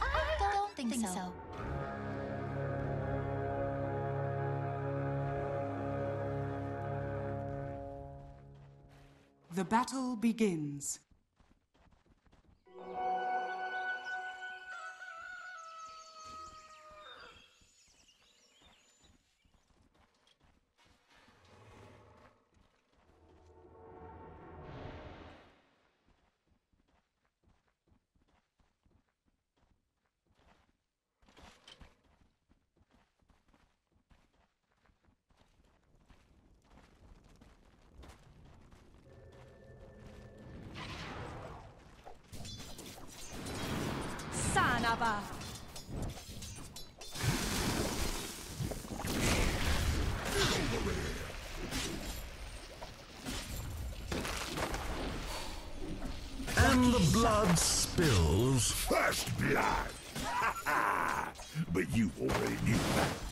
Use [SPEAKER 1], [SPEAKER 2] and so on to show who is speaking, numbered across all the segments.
[SPEAKER 1] I don't think, so.
[SPEAKER 2] The battle begins.
[SPEAKER 3] First blood. But you already knew that.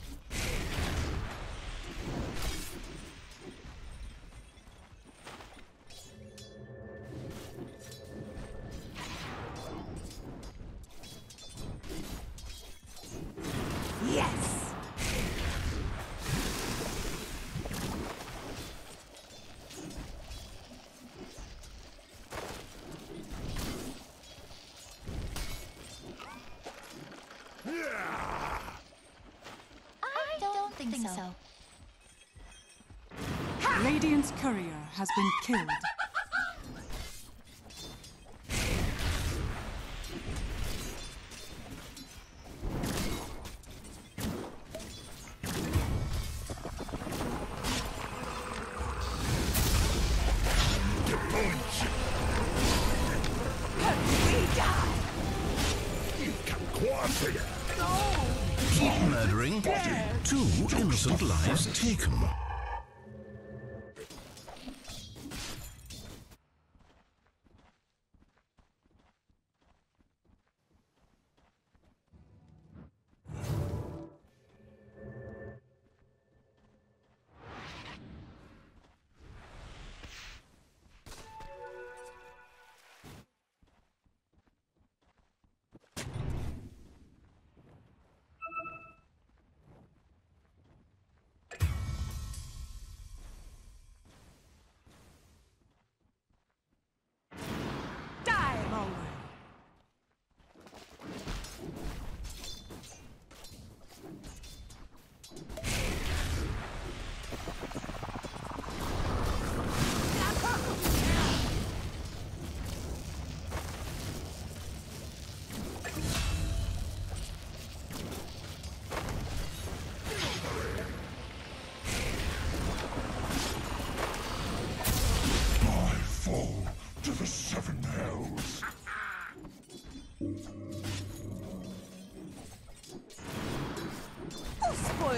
[SPEAKER 2] Radiant's courier has been killed.
[SPEAKER 4] Murdering. Two innocent lives taken.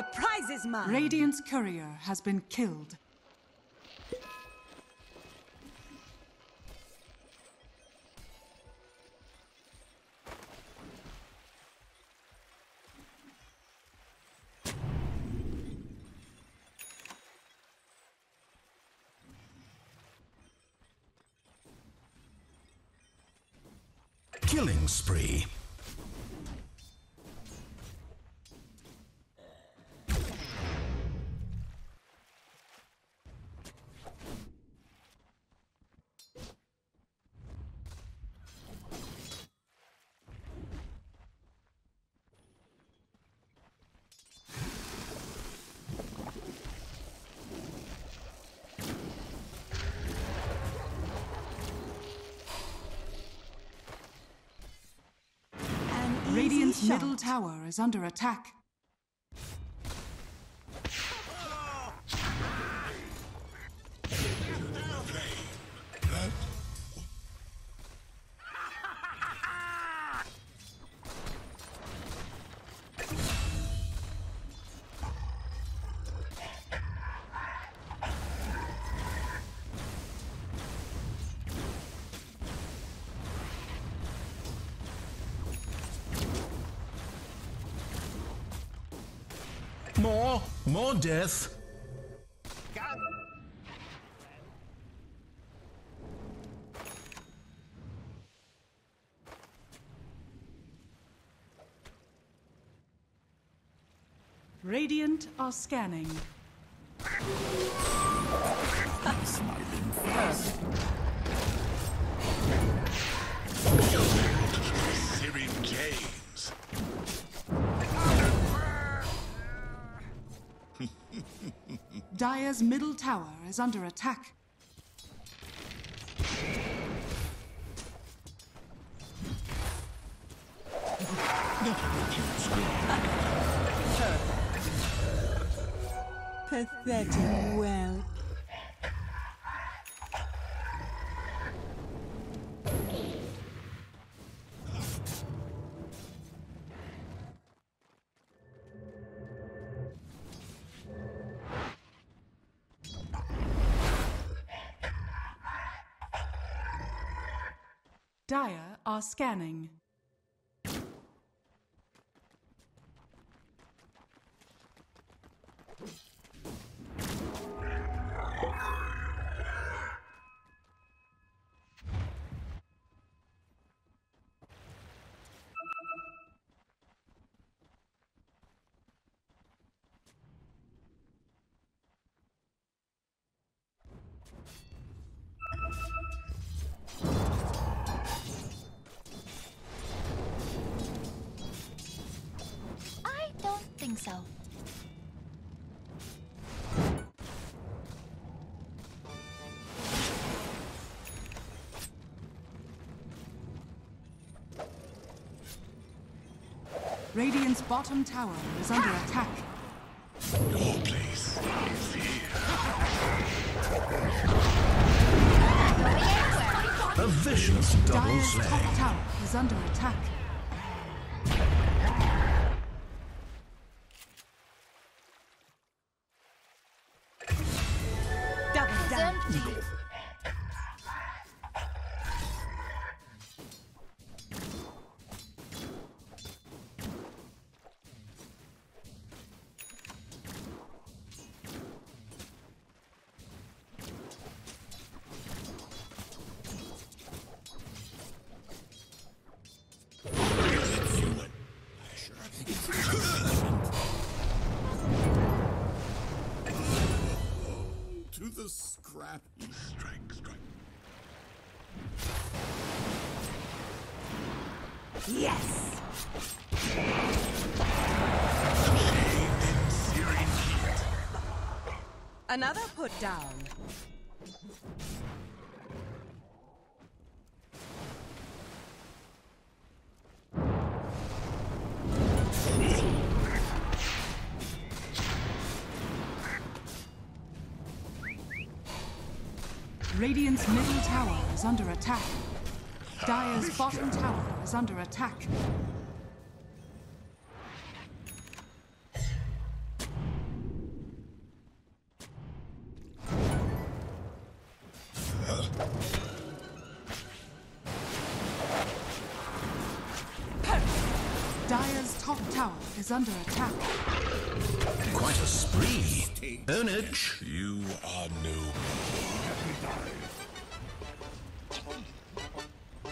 [SPEAKER 5] The prize is mine.
[SPEAKER 2] Radiant's courier has been killed. Middle tower is under attack.
[SPEAKER 4] More, more death.
[SPEAKER 2] Radiant are scanning. Dire's middle tower is under attack.
[SPEAKER 5] Pathetic whelp.
[SPEAKER 2] Dire are scanning. Bottom tower is under attack.
[SPEAKER 3] Your place is here.
[SPEAKER 4] A vicious double
[SPEAKER 2] Dire's
[SPEAKER 4] slay.
[SPEAKER 2] top tower is under attack.
[SPEAKER 5] Another put down.
[SPEAKER 2] Radiant's middle tower is under attack. Dire's bottom tower under attack.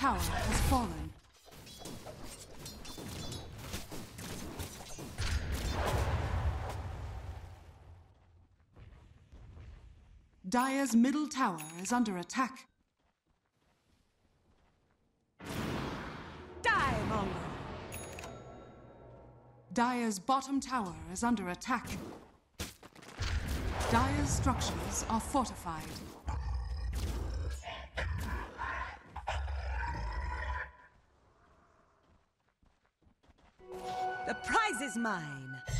[SPEAKER 2] Tower has fallen. Dire's middle tower is under attack.
[SPEAKER 5] Die, Mongo.
[SPEAKER 2] Dire's bottom tower is under attack. Dire's structures are fortified.
[SPEAKER 5] Is mine.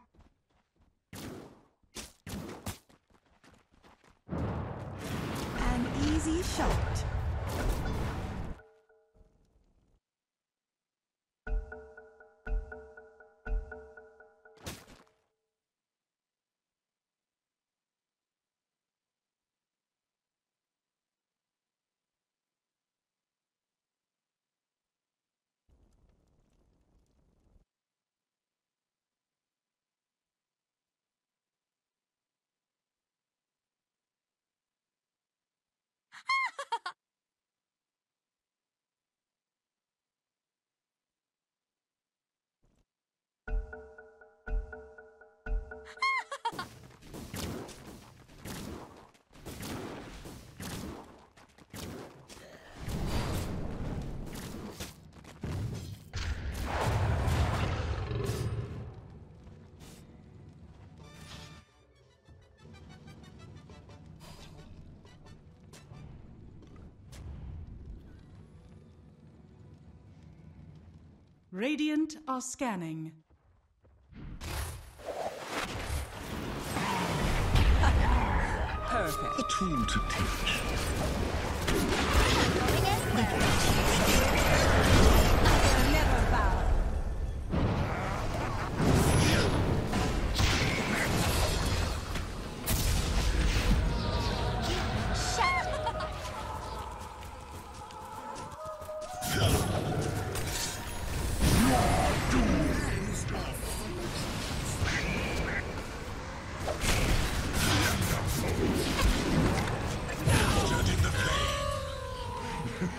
[SPEAKER 5] An easy shot.
[SPEAKER 2] Radiant are scanning.
[SPEAKER 5] Perfect.
[SPEAKER 4] A tool to teach. Killing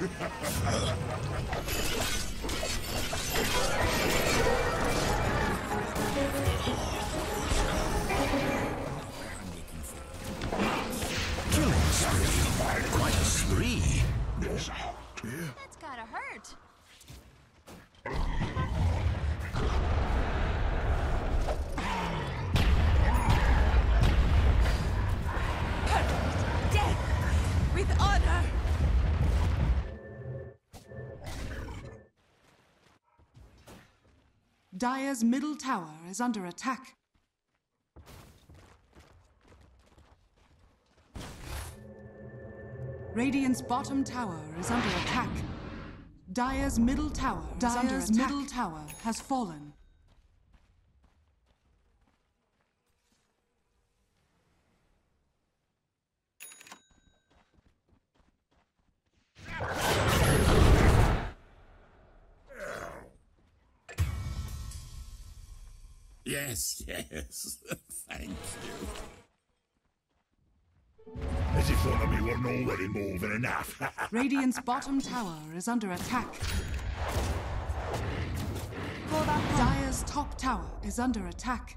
[SPEAKER 4] spree. Quite a spree.
[SPEAKER 1] That's gotta hurt.
[SPEAKER 2] Dire's middle tower is under attack. Radiant's bottom tower is under attack. Dire's middle tower is under attack.
[SPEAKER 5] middle
[SPEAKER 2] middle tower has fallen.
[SPEAKER 4] Yes, yes. Thank you.
[SPEAKER 3] As if one of me weren't already more than enough.
[SPEAKER 2] Radiant's bottom tower is under attack.
[SPEAKER 5] For the hunt.
[SPEAKER 2] Dire's top tower is under attack.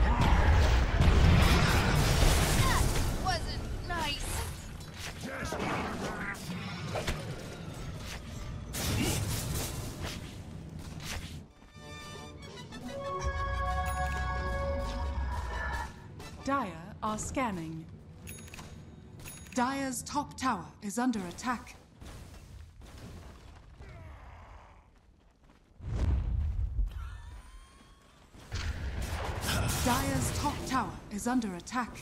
[SPEAKER 2] Dire are scanning. Dire's top tower is under attack. Dire's top tower is under attack.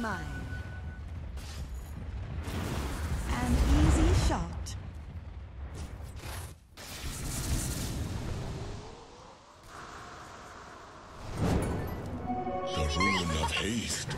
[SPEAKER 5] Mine. An easy shot.
[SPEAKER 3] The rune of haste.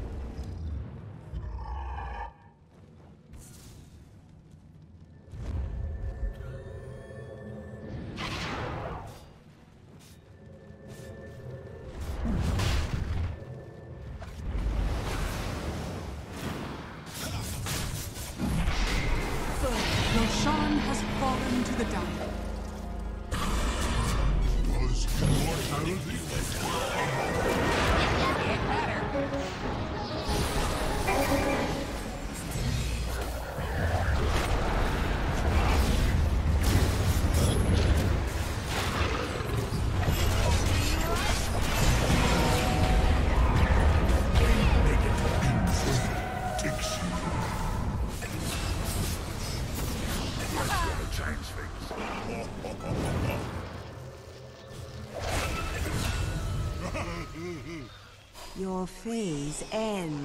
[SPEAKER 5] Phase ends.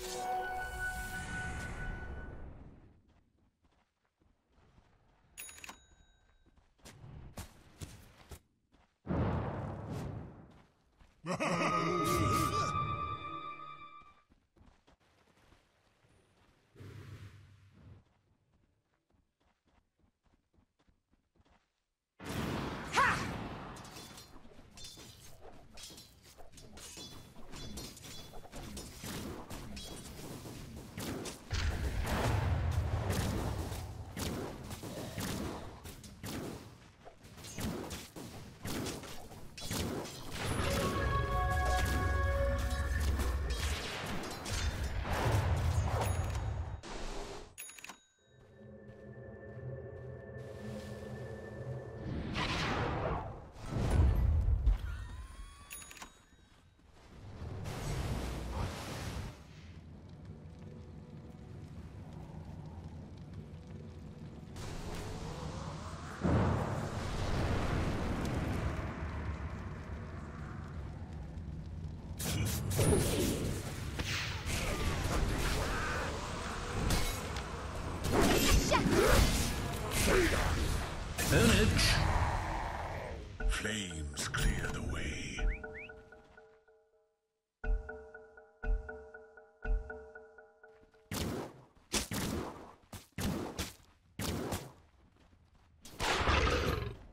[SPEAKER 3] you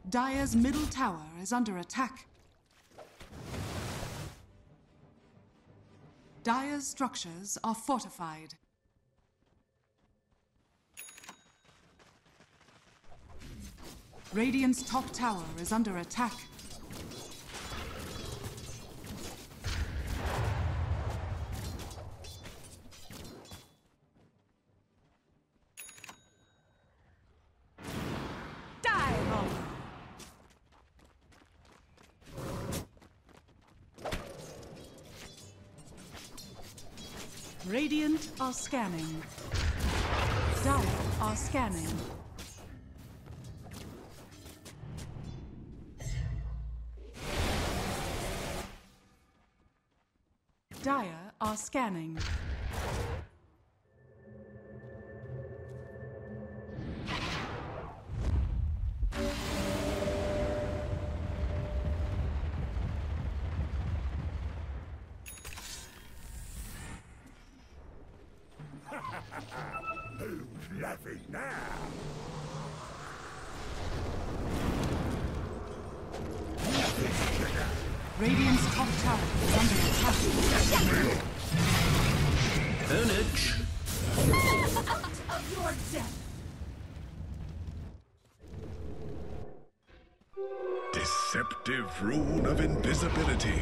[SPEAKER 2] Dire's middle tower is under attack. Dire's structures are fortified. Radiant's top tower is under attack. Are scanning. Dire are scanning. Dire are scanning.
[SPEAKER 3] Rune of invisibility.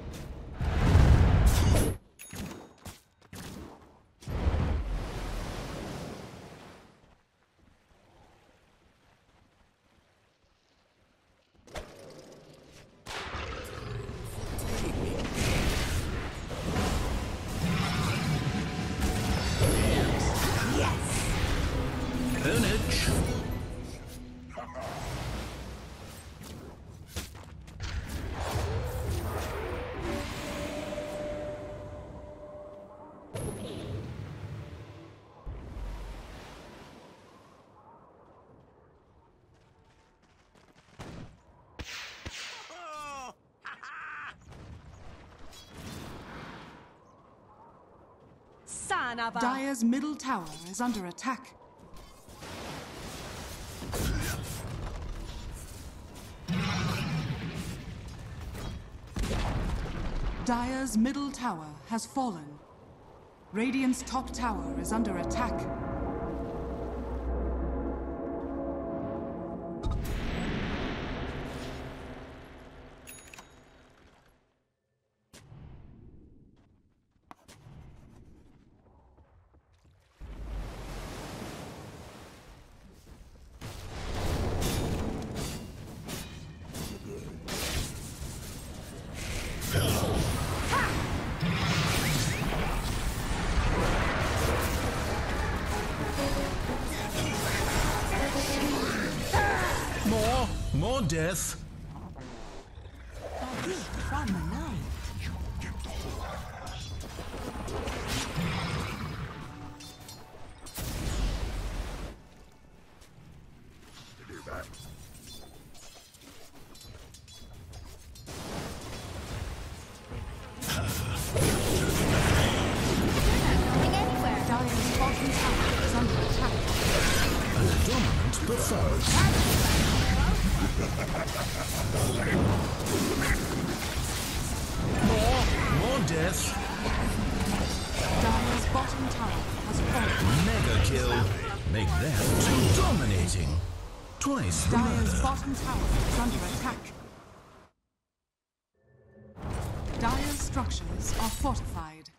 [SPEAKER 2] Dire's middle tower is under attack. Dire's middle tower has fallen. Radiant's top tower is under attack. Attack.
[SPEAKER 4] A dominant performance. More. More death.
[SPEAKER 2] Dire's bottom tower has fallen.
[SPEAKER 4] Mega kill. Make that too dominating. Twice murder.
[SPEAKER 2] bottom tower is under attack. Dire's structures are fortified.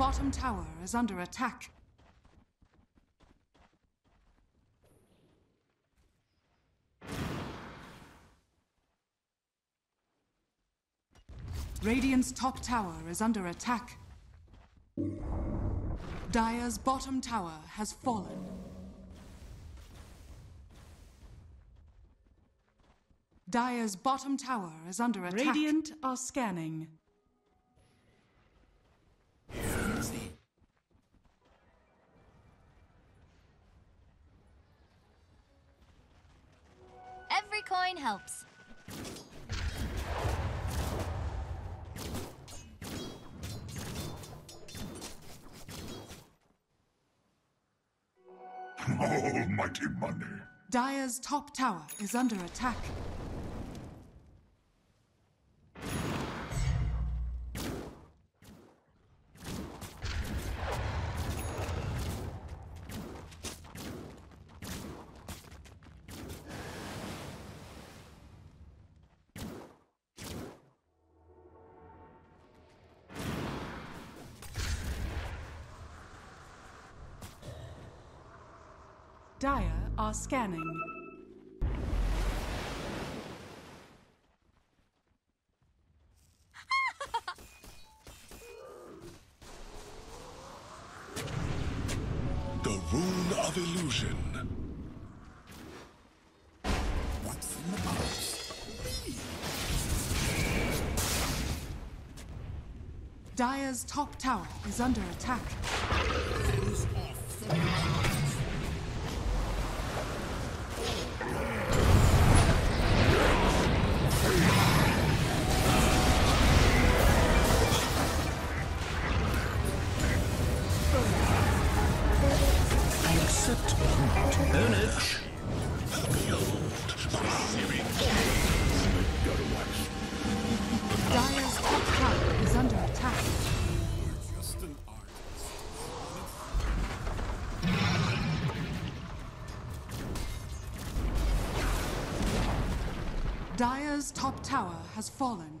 [SPEAKER 2] Bottom tower is under attack. Radiant's top tower is under attack. Dire's bottom tower has fallen. Dire's bottom tower is under attack. Radiant are scanning.
[SPEAKER 1] Every coin helps.
[SPEAKER 3] Oh, Almighty money.
[SPEAKER 2] Dire's top tower is under attack. Scanning.
[SPEAKER 6] The Rune of Illusion.
[SPEAKER 3] What's in the box?
[SPEAKER 2] Dire's top tower is under attack.
[SPEAKER 4] Unacceptable. Own it.
[SPEAKER 2] Dire's top tower is under attack. Dire's top tower has fallen.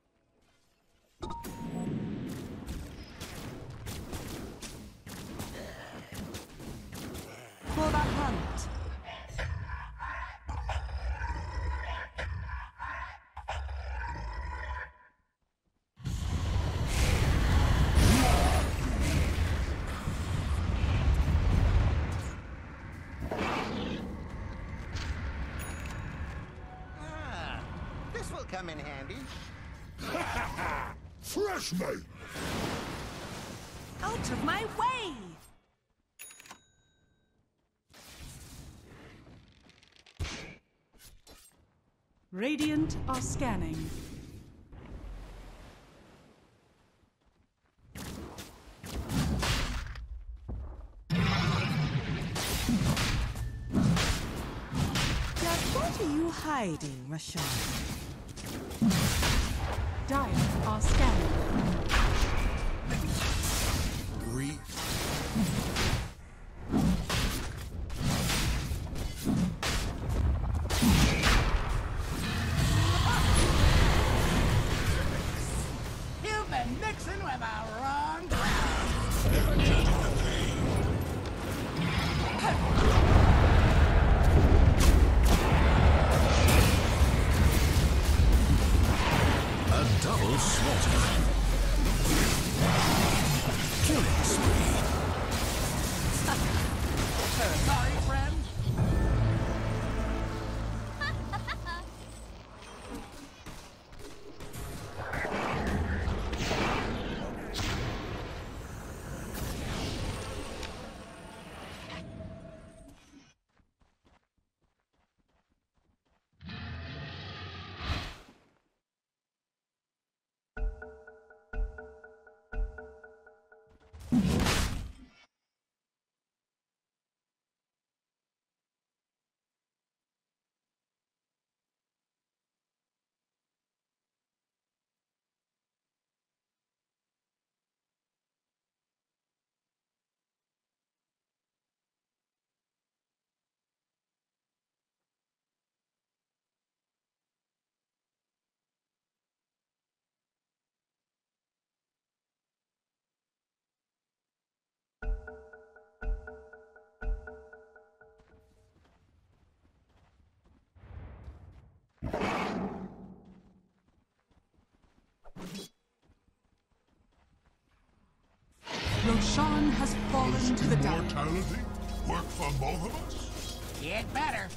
[SPEAKER 2] Radiant are scanning.
[SPEAKER 5] Just what are you hiding, Roshan?
[SPEAKER 2] Dire are scanning. Roshan has fallen to the dark.
[SPEAKER 6] Immortality? Work for both of us?
[SPEAKER 7] Get better.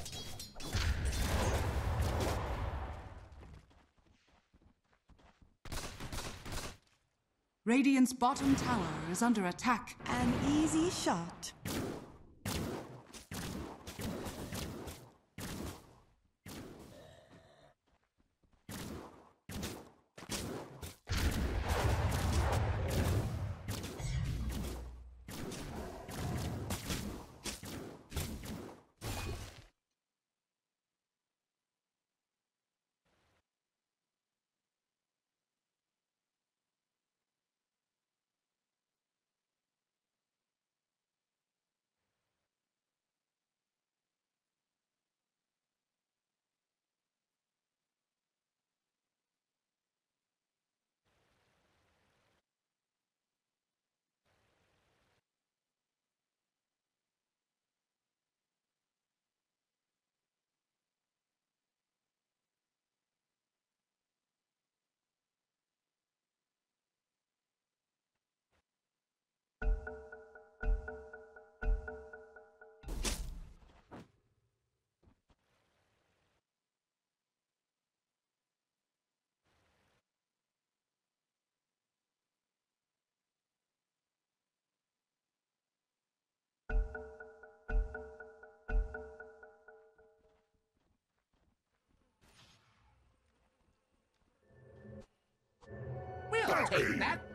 [SPEAKER 2] Radiant's bottom tower is under attack.
[SPEAKER 5] An easy shot.
[SPEAKER 7] We'll take that.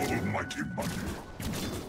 [SPEAKER 3] Almighty money.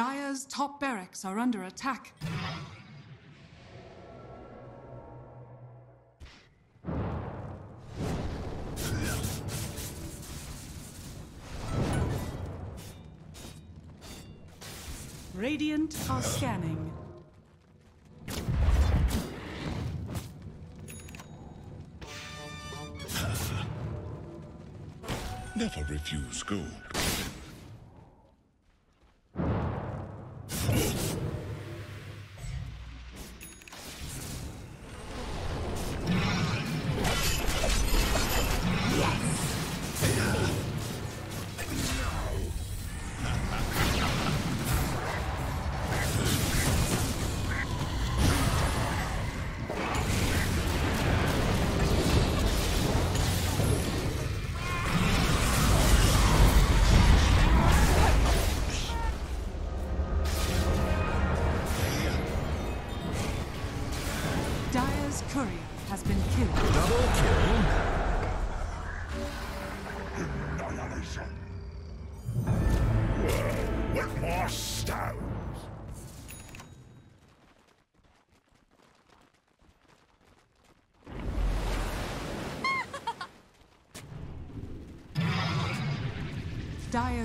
[SPEAKER 2] Dire's top barracks are under attack. Radiant are scanning.
[SPEAKER 6] Never refuse gold.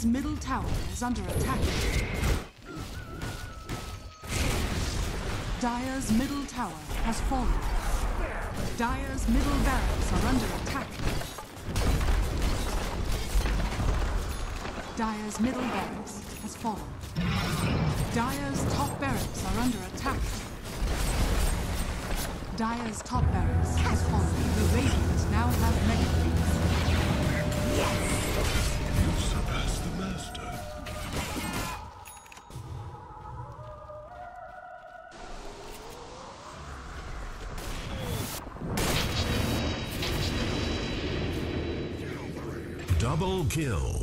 [SPEAKER 2] Dire's middle tower is under attack. Dire's middle tower has fallen. Dire's middle barracks are under attack. Dire's middle barracks has fallen. Dire's top barracks are under attack. Dire's top barracks has fallen. The Radiant now have creeps.
[SPEAKER 6] You the master.
[SPEAKER 4] Double kill.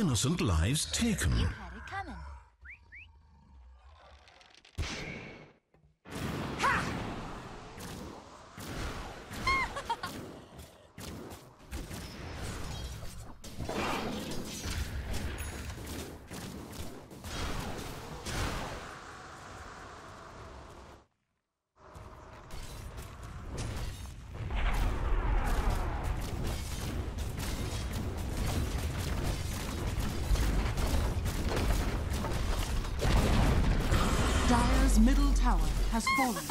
[SPEAKER 4] Innocent lives taken.
[SPEAKER 2] Has fallen.